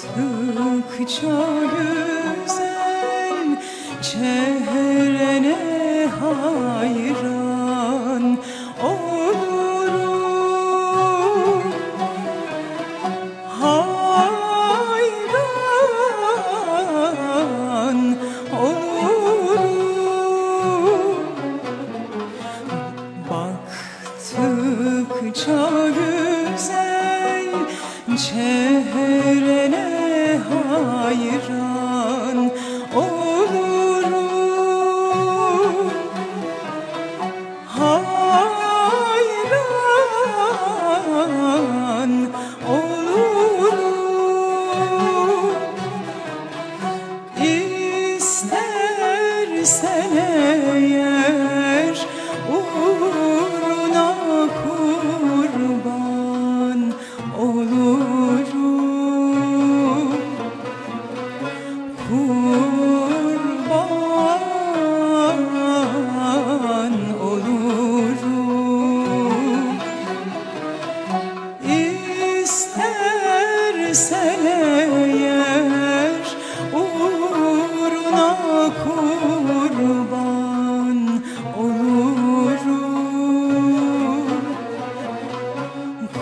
Baktıkça güzel. Çehrene hayran olurum. Hayran olurum. Baktıkça güzel. Çehrene ayırır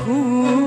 Ooh.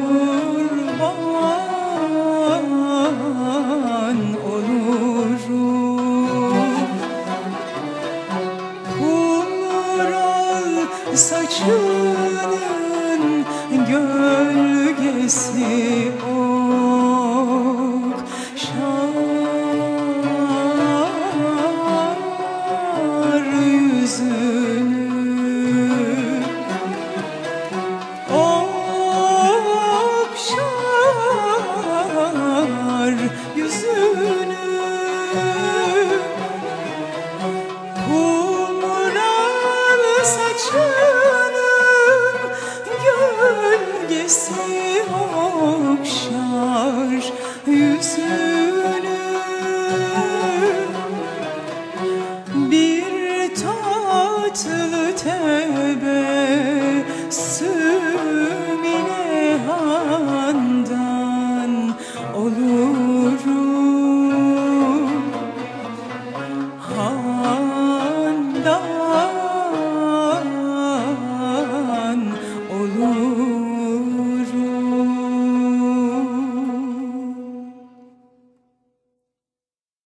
Hayatı tebessüm ile handan olurum. Handan